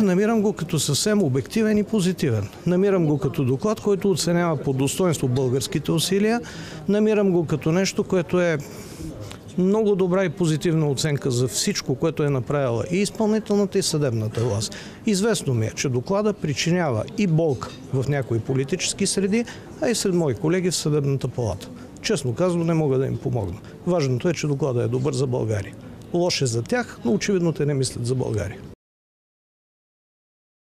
Намирам го като съвсем обективен и позитивен. Намирам го като доклад, който оценява по достоинство българските усилия. Намирам го като нещо, което е много добра и позитивна оценка за всичко, което е направила и изпълнителната и съдебната власт. Известно ми е, че доклада причинява и болка в някои политически среди, а и сред мои колеги в съдебната палата. Честно казано, не мога да им помогна. Важното е, че доклада е добър за България. Лош е за тях, но очевидно те не мислят за България.